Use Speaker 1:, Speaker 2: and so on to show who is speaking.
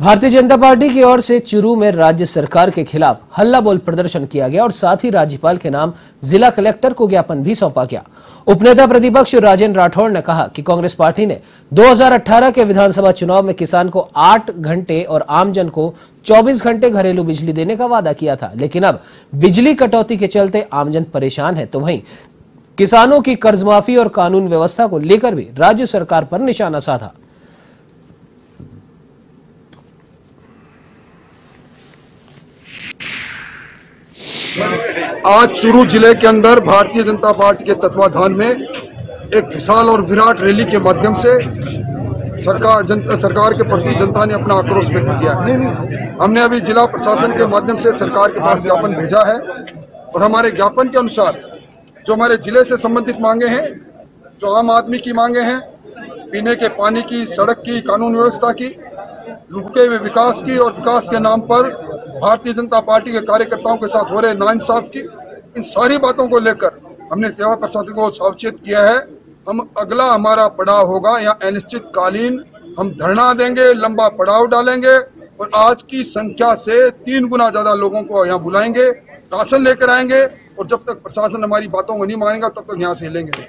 Speaker 1: Bharatiya Janata party की ओर से चुरू में राज्य सरकार के खिलाफ हल्ला बोल प्रदर्शन किया गया और साथ ही राज्यपाल के नाम जिला कलेक्टर को ज्ञापन भी सौंपा गया। उपनेता प्रतिपक्ष राजेंद्र राठौड़ ने कहा कि कांग्रेस पार्टी ने 2018 के विधानसभा चुनाव में किसान को 8 घंटे और आमजन को 24 घंटे घरेलू बिजली देने का वादा किया था। लेकिन अब बिजली कटौती के चलते आमजन परेशान है तो वहीं किसानों की कर्ज माफ़ी और कानून व्यवस्था को लेकर भी राज्य सरकार पर निशाना साधा।
Speaker 2: आज चूरू ज़िले के अंदर भारतीय जनता पार्टी के तत्वाधान में एक विशाल और विराट रैली के माध्यम से सरकार जनता सरकार के प्रति जनता ने अपना आक्रोश व्यक्त किया है। हमने अभी जिला प्रशासन के माध्यम से सरकार के पास ज्ञापन भेजा है और हमारे ज्ञापन के अनुसार जो हमारे ज़िले से संबंधित मांगे हैं, जो आम आदमी की मांगे हैं, पीने के पानी की, सड़क की, कानून व्यवस्था की रुके हुए विकास की और विकास के नाम पर भारतीय जनता पार्टी के कार्यकर्ताओं के साथ हो रहे नाइंसाफ की, इन सारी बातों को लेकर हमने सेवा प्रशासन को सावचेत किया है। हम अगला हमारा पड़ाव होगा यहाँ अनिश्चितकालीन हम धरना देंगे, लंबा पड़ाव डालेंगे, और आज की संख्या से तीन गुना ज़्यादा लोगों को यहाँ बुलाएँगे, राशन लेकर आएँगे, और जब तक प्रशासन हमारी बातों को नहीं मानेगा, तब तक यहाँ से हिलेंगे